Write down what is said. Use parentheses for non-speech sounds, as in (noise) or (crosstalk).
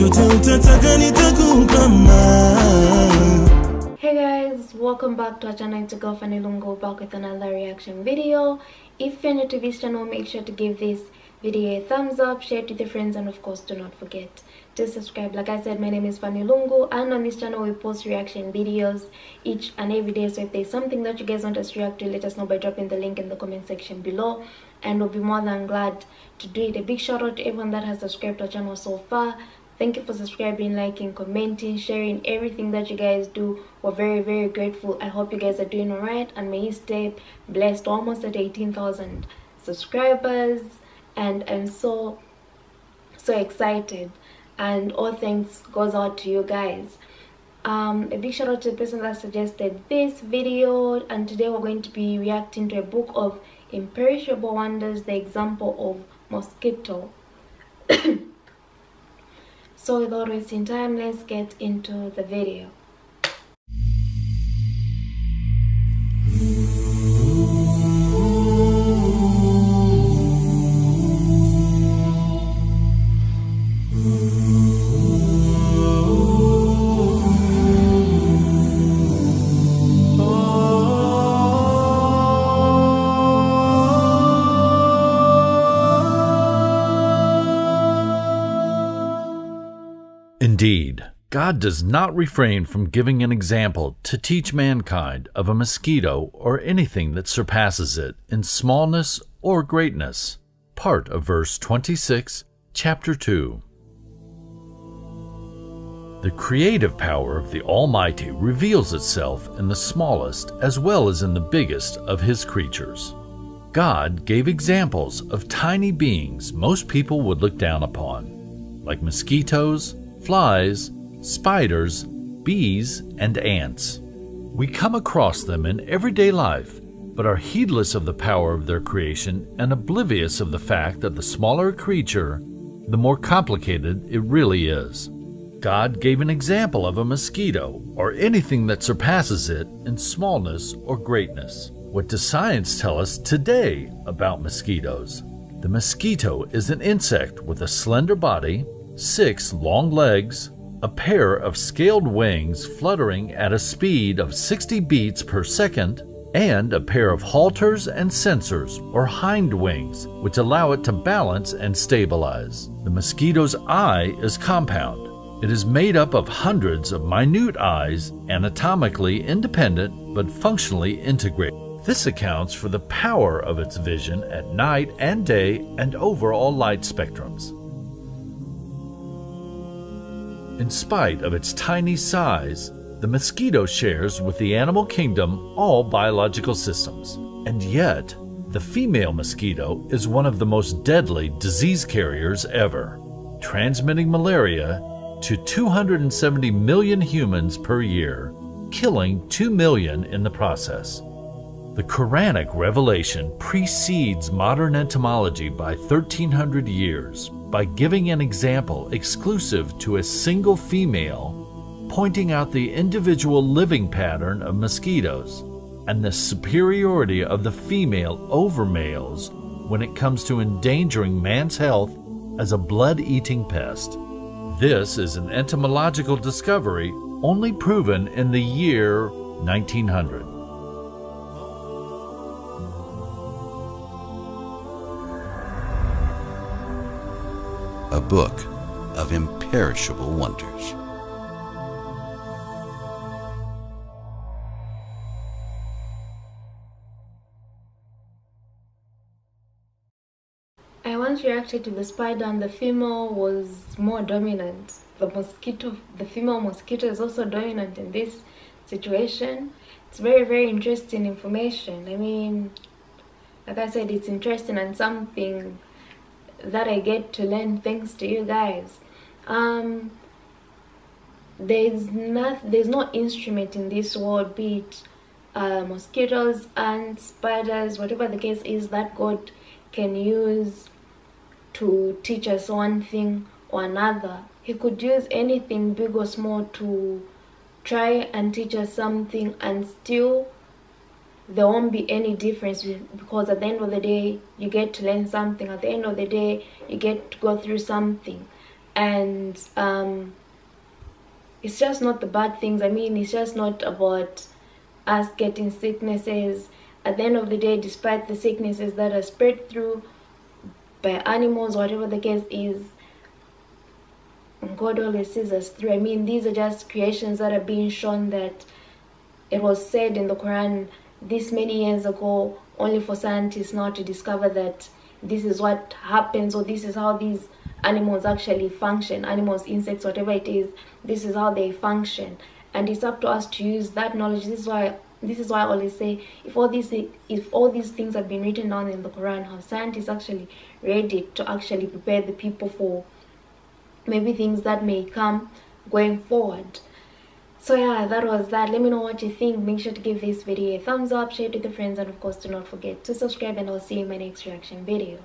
Hey guys, welcome back to our channel. It's your girl back with another reaction video. If you're new to this channel, make sure to give this video a thumbs up, share it with your friends, and of course, do not forget to subscribe. Like I said, my name is Fanny Lungo, and on this channel, we post reaction videos each and every day. So if there's something that you guys want us to react to, let us know by dropping the link in the comment section below, and we'll be more than glad to do it. A big shout out to everyone that has subscribed to our channel so far. Thank you for subscribing, liking, commenting, sharing everything that you guys do. We're very, very grateful. I hope you guys are doing alright and may you stay blessed. Almost at 18,000 subscribers, and I'm so, so excited. And all thanks goes out to you guys. Um, a big shout out to the person that suggested this video. And today we're going to be reacting to a book of imperishable wonders, the example of mosquito. (coughs) So without wasting time, let's get into the video. Indeed, God does not refrain from giving an example to teach mankind of a mosquito or anything that surpasses it in smallness or greatness. Part of verse 26, chapter 2. The creative power of the Almighty reveals itself in the smallest as well as in the biggest of His creatures. God gave examples of tiny beings most people would look down upon, like mosquitoes, flies, spiders, bees, and ants. We come across them in everyday life, but are heedless of the power of their creation and oblivious of the fact that the smaller a creature, the more complicated it really is. God gave an example of a mosquito, or anything that surpasses it in smallness or greatness. What does science tell us today about mosquitoes? The mosquito is an insect with a slender body, six long legs, a pair of scaled wings fluttering at a speed of 60 beats per second, and a pair of halteres and sensors or hind wings which allow it to balance and stabilize. The mosquito's eye is compound. It is made up of hundreds of minute eyes, anatomically independent but functionally integrated. This accounts for the power of its vision at night and day and overall light spectrums. In spite of its tiny size, the mosquito shares with the animal kingdom all biological systems. And yet, the female mosquito is one of the most deadly disease carriers ever, transmitting malaria to 270 million humans per year, killing 2 million in the process. The Quranic revelation precedes modern entomology by 1300 years by giving an example exclusive to a single female, pointing out the individual living pattern of mosquitoes and the superiority of the female over males when it comes to endangering man's health as a blood eating pest. This is an entomological discovery only proven in the year 1900. A book of imperishable wonders. I once reacted to the spider and the female was more dominant. The mosquito, the female mosquito is also dominant in this situation. It's very, very interesting information. I mean, like I said, it's interesting and something that I get to learn thanks to you guys. Um, there's not there's no instrument in this world, be it uh, mosquitoes, ants, spiders, whatever the case is, that God can use to teach us one thing or another. He could use anything big or small to try and teach us something and still there won't be any difference because at the end of the day you get to learn something at the end of the day you get to go through something and um, it's just not the bad things. I mean, it's just not about us getting sicknesses. At the end of the day, despite the sicknesses that are spread through by animals, whatever the case is, God always sees us through. I mean, these are just creations that are being shown that it was said in the Quran this many years ago, only for scientists now to discover that this is what happens or this is how these animals actually function animals insects whatever it is this is how they function and it's up to us to use that knowledge this is why this is why I always say if all these if all these things have been written down in the Quran, how scientists actually read it to actually prepare the people for maybe things that may come going forward. So yeah, that was that. Let me know what you think. Make sure to give this video a thumbs up, share it with your friends, and of course do not forget to subscribe and I'll see you in my next reaction video.